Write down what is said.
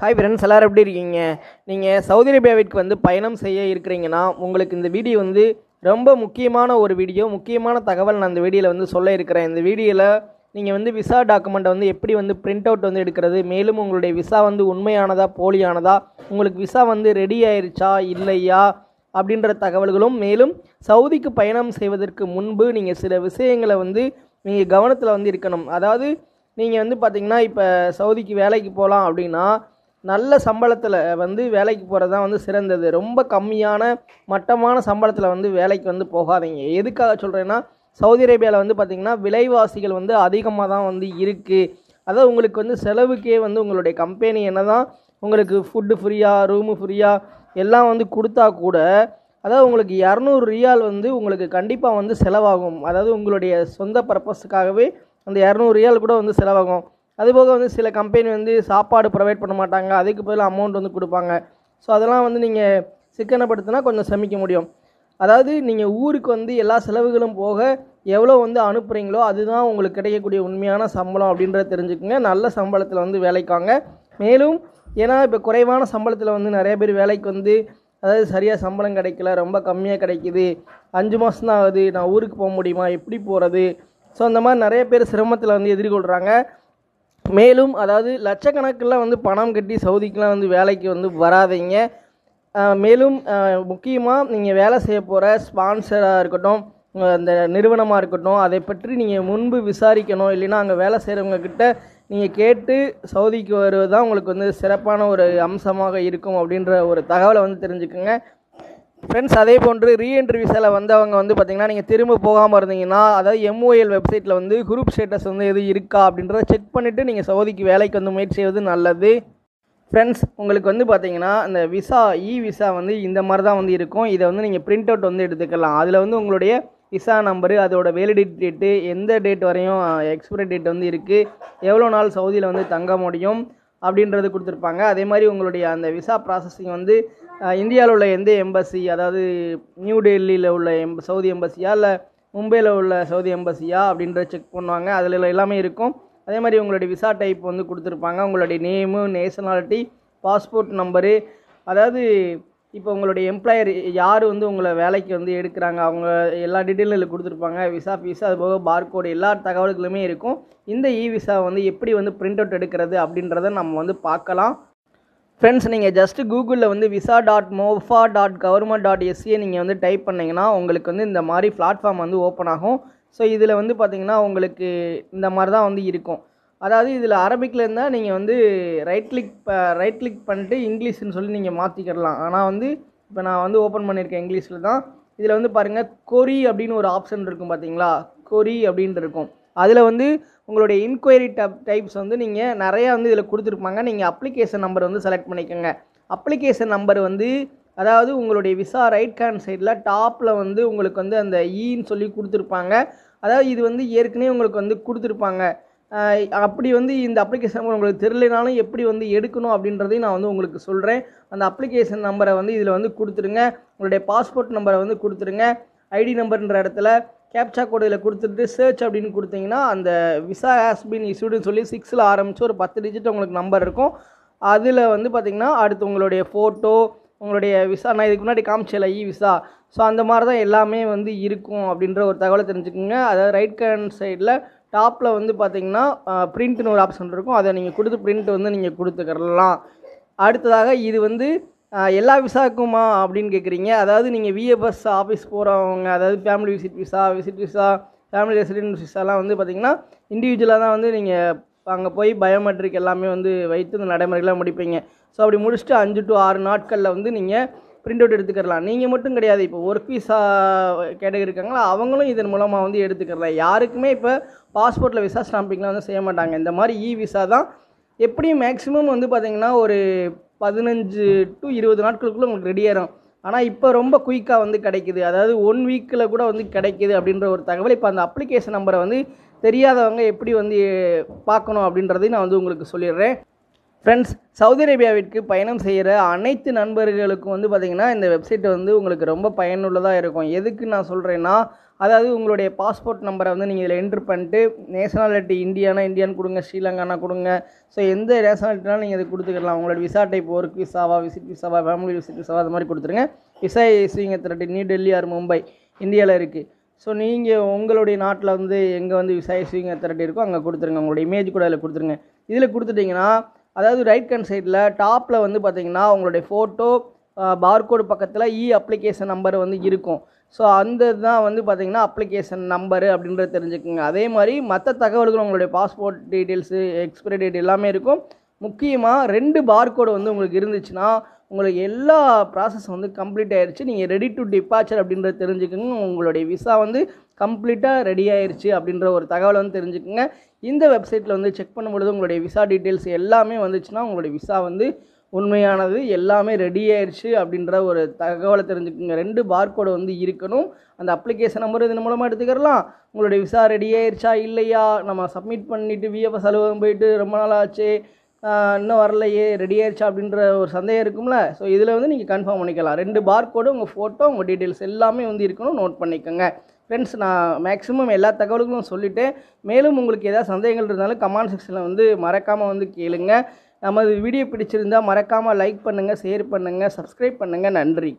Hi friends எல்லோரும் எப்படி இருக்கீங்க? நீங்கள் சவுதி அரேபியாவிற்கு வந்து பயணம் செய்ய இருக்கிறீங்கன்னா உங்களுக்கு இந்த வீடியோ வந்து ரொம்ப முக்கியமான ஒரு வீடியோ முக்கியமான தகவல் நான் இந்த வீடியோவில் வந்து சொல்ல இருக்கிறேன். இந்த வீடியோவில் நீங்கள் வந்து விசா டாக்குமெண்ட்டை வந்து எப்படி வந்து பிரிண்ட் அவுட் வந்து எடுக்கிறது மேலும் உங்களுடைய விசா வந்து உண்மையானதா போலியானதா உங்களுக்கு விசா வந்து ரெடி ஆயிருச்சா இல்லையா அப்படின்ற தகவல்களும் மேலும் சவுதிக்கு பயணம் செய்வதற்கு முன்பு நீங்கள் சில விஷயங்களை வந்து நீங்கள் கவனத்தில் வந்து இருக்கணும். அதாவது நீங்கள் வந்து பார்த்தீங்கன்னா இப்போ சவுதிக்கு வேலைக்கு போகலாம் அப்படின்னா நல்ல சம்பளத்தில் வந்து வேலைக்கு போகிறது தான் வந்து சிறந்தது. ரொம்ப கம்மியான மட்டமான சம்பளத்தில் வந்து வேலைக்கு வந்து போகாதீங்க. எதுக்காக சொல்கிறேன்னா சவுதி அரேபியாவில் வந்து பார்த்திங்கன்னா விலைவாசிகள் வந்து அதிகமாக தான் வந்து இருக்குது அதாவது உங்களுக்கு வந்து செலவுக்கே வந்து உங்களுடைய கம்பெனி என்ன தான் உங்களுக்கு ஃபுட்டு ஃப்ரீயாக ரூமு ஃப்ரீயாக எல்லாம் வந்து கொடுத்தா கூட அதாவது உங்களுக்கு இரநூறு ரியால் வந்து உங்களுக்கு கண்டிப்பாக வந்து செலவாகும். அதாவது உங்களுடைய சொந்த பர்பஸுக்காகவே அந்த இரநூறு ரியால் கூட வந்து செலவாகும். அதுபோக வந்து சில கம்பெனி வந்து சாப்பாடு ப்ரொவைட் பண்ண மாட்டாங்க. அதுக்கு பதில் அமௌண்ட் வந்து கொடுப்பாங்க. ஸோ அதெல்லாம் வந்து நீங்கள் சிக்கனப்படுத்தினா கொஞ்சம் சமைக்க முடியும். அதாவது நீங்கள் ஊருக்கு வந்து எல்லா செலவுகளும் போக எவ்வளோ வந்து அனுப்புகிறீங்களோ அதுதான் உங்களுக்கு கிடைக்கக்கூடிய உண்மையான சம்பளம் அப்படின்றத தெரிஞ்சுக்கோங்க. நல்ல சம்பளத்தில் வந்து வேலைக்காங்க மேலும் ஏன்னா இப்போ குறைவான சம்பளத்தில் வந்து நிறைய பேர் வேலைக்கு வந்து அதாவது சரியாக சம்பளம் கிடைக்கல ரொம்ப கம்மியாக கிடைக்குது. அஞ்சு மாதம் தான் ஆகுது. நான் ஊருக்கு போக முடியுமா? எப்படி போகிறது ஸோ அந்த மாதிரி நிறைய பேர் சிரமத்தில் வந்து எதிர்கொள்கிறாங்க மேலும் அதாவது லட்சக்கணக்கில் வந்து பணம் கட்டி சவுதிக்கெலாம் வந்து வேலைக்கு வந்து வராதீங்க. மேலும் முக்கியமாக நீங்கள் வேலை செய்ய போகிற ஸ்பான்சராக இருக்கட்டும் அந்த நிறுவனமாக இருக்கட்டும் அதை பற்றி நீங்கள் முன்பு விசாரிக்கணும். இல்லைன்னா அங்கே வேலை செய்கிறவங்கக்கிட்ட நீங்கள் கேட்டு சவுதிக்கு வருவது தான் உங்களுக்கு வந்து சிறப்பான ஒரு அம்சமாக இருக்கும் அப்படின்ற ஒரு தகவலை வந்து தெரிஞ்சுக்கோங்க. ஃப்ரெண்ட்ஸ் அதே போன்று ரீஎன்ட்ரி விசாவில் வந்தவங்க வந்து பார்த்தீங்கன்னா நீங்கள் திரும்ப போகாமல் இருந்தீங்கன்னா அதாவது எம்ஓஎல் வெப்சைட்டில் வந்து குரூப் ஸ்டேட்டஸ் வந்து எதுவும் இருக்கா அப்படின்றத செக் பண்ணிவிட்டு நீங்கள் சவுதிக்கு வேலைக்கு வந்து முயற்சி செய்வது நல்லது. ஃப்ரெண்ட்ஸ் உங்களுக்கு வந்து பார்த்தீங்கன்னா இந்த விசா இ விசா வந்து இந்த மாதிரி தான் வந்து இருக்கும். இதை வந்து நீங்கள் பிரிண்ட் அவுட் வந்து எடுத்துக்கலாம். அதில் வந்து உங்களுடைய விசா நம்பரு அதோட வேலிடிட்டி டேட்டு எந்த டேட் வரையும் எக்ஸ்பைரி டேட் வந்து இருக்குது எவ்வளோ நாள் சவுதியில் வந்து தங்க முடியும் அப்படின்றது கொடுத்துருப்பாங்க. அதே மாதிரி உங்களுடைய அந்த விசா ப்ராசஸிங் வந்து இந்தியாவில் உள்ள எந்த எம்பசி அதாவது நியூ டெல்லியில் உள்ள எம் சவுதி எம்பசியா இல்லை மும்பையில் உள்ள சவுதி எம்பசியா அப்படின்றத செக் பண்ணுவாங்க. அதில் எல்லாமே இருக்கும். அதே மாதிரி உங்களுடைய விசா டைப் வந்து கொடுத்துருப்பாங்க. உங்களுடைய நேமு நேஷனாலிட்டி பாஸ்போர்ட் நம்பரு அதாவது இப்போ உங்களுடைய எம்ப்ளாயர் யார் வந்து உங்களை வேலைக்கு வந்து எடுக்கிறாங்க? அவங்க எல்லா டீட்டெயிலும் இதில் கொடுத்துருப்பாங்க. விசா ஃபீஸ் அது போக பார்கோடு எல்லா தகவல்களுமே இருக்கும். இந்த இ விசா வந்து எப்படி வந்து பிரிண்ட் அவுட் எடுக்கிறது அப்படின்றத நம்ம வந்து பார்க்கலாம். ஃப்ரெண்ட்ஸ் நீங்கள் ஜஸ்ட் கூகுளில் வந்து visa dot mofa dot government dot எஸ்சியை நீங்கள் வந்து டைப் பண்ணிங்கன்னா உங்களுக்கு வந்து இந்த மாதிரி பிளாட்ஃபார்ம் வந்து ஓப்பன் ஆகும். ஸோ இதில் வந்து பார்த்தீங்கன்னா உங்களுக்கு இந்த மாதிரி தான் வந்து இருக்கும். அதாவது இதில் அரபிக்கில் இருந்தால் நீங்கள் வந்து ரைட் கிளிக் ரைட் கிளிக் பண்ணிட்டு இங்கிலீஷ்னு சொல்லி நீங்கள் மாற்றிக்கிடலாம் ஆனால் வந்து இப்போ நான் வந்து ஓப்பன் பண்ணியிருக்கேன் இங்கிலீஷில் தான். இதில் வந்து பாருங்கள் கொரி அப்படின்னு ஒரு ஆப்ஷன் இருக்கும் பார்த்தீங்களா கொரி அப்படின்ட்டு இருக்கும். அதில் வந்து உங்களுடைய இன்கொயரி டப் டைப்ஸ் வந்து நீங்கள் நிறையா வந்து இதில் கொடுத்துருப்பாங்க. நீங்கள் அப்ளிகேஷன் நம்பர் வந்து செலக்ட் பண்ணிக்கோங்க. அப்ளிகேஷன் நம்பர் வந்து அதாவது உங்களுடைய விசா ரைட் ஹேண்ட் சைடில் டாப்பில் வந்து உங்களுக்கு வந்து அந்த e ஈன்னு சொல்லி கொடுத்துருப்பாங்க. அதாவது இது வந்து ஏற்கனவே உங்களுக்கு வந்து கொடுத்துருப்பாங்க. அப்படி வந்து இந்த அப்ளிகேஷன் நம்பர் உங்களுக்கு தெரியலனாலும் எப்படி வந்து எடுக்கணும் அப்படின்றதையும் நான் வந்து உங்களுக்கு சொல்கிறேன் அந்த அப்ளிகேஷன் நம்பரை வந்து இதில் வந்து கொடுத்துருங்க. உங்களுடைய பாஸ்போர்ட் நம்பரை வந்து கொடுத்துருங்க. ஐடி நம்பர்ன்ற இடத்துல கேப்சா கோடு இதில் கொடுத்துட்டு சர்ச் அப்படின்னு கொடுத்தீங்கன்னா அந்த விசா ஹாஸ் பின் இஷ்யூடுன்னு சொல்லி சிக்ஸில் ஆரம்பித்து ஒரு பத்து டிஜிட் உங்களுக்கு நம்பர் இருக்கும். அதில் வந்து பார்த்திங்கன்னா அடுத்து உங்களுடைய ஃபோட்டோ உங்களுடைய விசா நான் இதுக்கு முன்னாடி காமிச்சல இ விசா ஸோ அந்த மாதிரி தான் எல்லாமே வந்து இருக்கும் அப்படின்ற ஒரு தகவலை தெரிஞ்சுக்கோங்க. அதாவது ரைட் ஹேண்ட் சைடில் டாப்பில் வந்து பார்த்தீங்கன்னா பிரிண்ட்னு ஒரு ஆப்ஷன் இருக்கும். அதை நீங்கள் கொடுத்து ப்ரிண்ட் வந்து நீங்கள் கொடுத்துக்கலாம் அடுத்ததாக இது வந்து எல்லா விசாக்குமா அப்படின்னு கேட்குறீங்க அதாவது நீங்கள் விஎஃப்எஸ் ஆஃபீஸ் போகிறவங்க அதாவது family visit visa visit visa family resident விசாலாம் வந்து பார்த்திங்கன்னா இண்டிவிஜுவலாக தான் வந்து நீங்கள் அங்கே போய் பயோமெட்ரிக் எல்லாமே வந்து வைத்து இந்த முடிப்பீங்க. ஸோ அப்படி முடிச்சுட்டு அஞ்சு டு ஆறு நாட்களில் வந்து நீங்கள் பிரிண்ட் அவுட் எடுத்துக்கலாம். நீங்கள் மட்டும் கிடையாது இப்போ ஒர்க் விசா கேட்டகரி இருக்காங்களா அவங்களும் இதன் மூலமாக வந்து எடுத்துக்கலாம். யாருக்குமே இப்போ பாஸ்போர்ட்டில் விசா ஸ்டாம்பிங்லாம் வந்து செய்ய மாட்டாங்க. இந்த மாதிரி இ விசா தான். எப்படியும் மேக்ஸிமம் வந்து பார்த்திங்கன்னா ஒரு பதினஞ்சு டு இருபது நாட்களுக்குள்ளே உங்களுக்கு ரெடி ஆயிரும். ஆனால் இப்போ ரொம்ப குயிக்காக வந்து கிடைக்குது. அதாவது ஒன் வீக்கில் கூட வந்து கிடைக்குது அப்படின்ற ஒரு தகவல். இப்போ அந்த அப்ளிகேஷன் நம்பரை வந்து தெரியாதவங்க எப்படி வந்து பார்க்கணும் அப்படின்றதையும் நான் வந்து உங்களுக்கு சொல்லிடுறேன். ஃப்ரெண்ட்ஸ் சவுதி அரேபியாவிற்கு பயணம் செய்கிற அனைத்து நண்பர்களுக்கும் வந்து பார்த்திங்கன்னா இந்த வெப்சைட் வந்து உங்களுக்கு ரொம்ப பயனுள்ளதாக இருக்கும். எதுக்கு நான் சொல்கிறேன்னா அதாவது உங்களுடைய பாஸ்போர்ட் நம்பரை வந்து நீங்கள் இதில் என்ட்ரு பண்ணிட்டு நேஷனாலிட்டி இந்தியானா இந்தியான்னு கொடுங்க ஸ்ரீலங்கானா கொடுங்க. ஸோ எந்த நேஷனாலிட்டினாலும் நீங்கள் அதை கொடுத்துக்கலாம். உங்களோட விசா டைப் ஒர்க் விசாவா விசிட் விசாவா ஃபேமிலி விசிட் விசாவா அது மாதிரி கொடுத்துருங்க. விசா இஸ்விங்க திரட்டி நியூ டெல்லி ஆர் மும்பை இந்தியாவில் இருக்குது ஸோ நீங்கள் உங்களுடைய நாட்டில் வந்து எங்கே வந்து விசா இஸ்விங்க திரட்டி இருக்கோ அங்கே கொடுத்துருங்க. உங்களோட இமேஜ் கூட அதில் கொடுத்துருங்க. இதில் கொடுத்துட்டிங்கன்னா அதாவது ரைட் ஹேண்ட் சைடில் டாப்பில் வந்து பார்த்தீங்கன்னா உங்களுடைய ஃபோட்டோ பார்கோடு பக்கத்தில் இ அப்ளிகேஷன் நம்பர் வந்து இருக்கும். ஸோ அந்த தான் வந்து பார்த்திங்கன்னா அப்ளிகேஷன் நம்பரு அப்படின்றத தெரிஞ்சுக்குங்க. அதே மாதிரி மற்ற தகவல்கள் உங்களுடைய பாஸ்போர்ட் டீட்டெயில்ஸு எக்ஸ்பிரி டேட் எல்லாமே இருக்கும். முக்கியமாக ரெண்டு பார்கோடு வந்து உங்களுக்கு இருந்துச்சுன்னா உங்களுக்கு எல்லா ப்ராசஸ் வந்து கம்ப்ளீட் ஆயிடுச்சு நீங்கள் ரெடி டு டிபார்ச்சர் அப்படின்றத தெரிஞ்சுக்கோங்க. உங்களுடைய விசா வந்து கம்ப்ளீட்டாக ரெடி ஆயிடுச்சு அப்படின்ற ஒரு தகவலை வந்து தெரிஞ்சுக்கோங்க. இந்த வெப்சைட்டில் வந்து செக் பண்ணும்பொழுது உங்களுடைய விசா டீட்டெயில்ஸ் எல்லாமே வந்துச்சுன்னா உங்களுடைய விசா வந்து உண்மையானது எல்லாமே ரெடி ஆயிடுச்சு அப்படின்ற ஒரு தகவலை தெரிஞ்சுக்கோங்க. ரெண்டு பார்கோடு வந்து இருக்கணும். அந்த அப்ளிகேஷன் நம்பர் இதன் மூலமாக எடுத்துக்கிறலாம். உங்களுடைய விசா ரெடி ஆயிடுச்சா இல்லையா? நம்ம சப்மிட் பண்ணிவிட்டு விஎஃப்எஸ் அலுவலகம் போயிட்டு ரொம்ப நாள் ஆச்சு. இன்னும் வரலையே ரெடி ஆயிடுச்சா அப்படின்ற ஒரு சந்தேகம் இருக்கும்ல. ஸோ இதில் வந்து நீங்கள் கன்ஃபார்ம் பண்ணிக்கலாம். ரெண்டு பார்கோடு உங்கள் ஃபோட்டோ உங்கள் டீட்டெயில்ஸ் எல்லாமே வந்து இருக்கணும். நோட் பண்ணிக்கோங்க. ஃப்ரெண்ட்ஸ் நான் மேக்ஸிமம் எல்லா தகவல்களும் சொல்லிவிட்டேன் மேலும் உங்களுக்கு ஏதாவது சந்தேகங்கள் இருந்தாலும் கமெண்ட் செக்ஷனில் வந்து மறக்காமல் வந்து கேளுங்கள் நமது வீடியோ பிடிச்சிருந்தா மறக்காமல் லைக் பண்ணுங்கள் ஷேர் பண்ணுங்கள் சப்ஸ்கிரைப் பண்ணுங்கள் நன்றி.